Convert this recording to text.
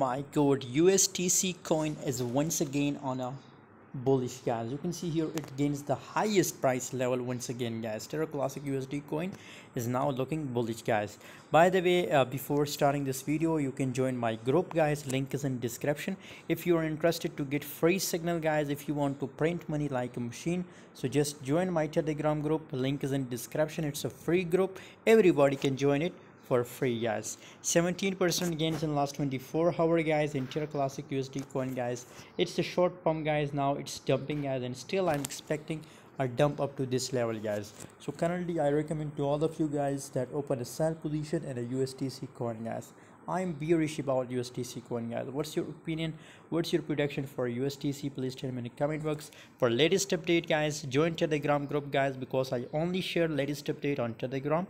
my god USTC coin is once again on a bullish guys. You can see here it gains the highest price level once again guys. Terra classic usd coin is now looking bullish guys. By the way uh, before starting this video you can join my group guys. Link is in description. If you are interested to get free signal guys if you want to print money like a machine so just join my telegram group. Link is in description. It's a free group. Everybody can join it for free guys. 17% gains in last 24 hour guys in Terra Classic USD coin guys it's a short pump guys. Now it's dumping guys and still I'm expecting a dump up to this level guys. So currently I recommend to all of you guys that open a sell position in a USTC coin guys. I'm bearish about USTC coin guys. What's your opinion? What's your prediction for USTC please tell me in the comment box. For latest update guys join telegram group guys because I only share latest update on telegram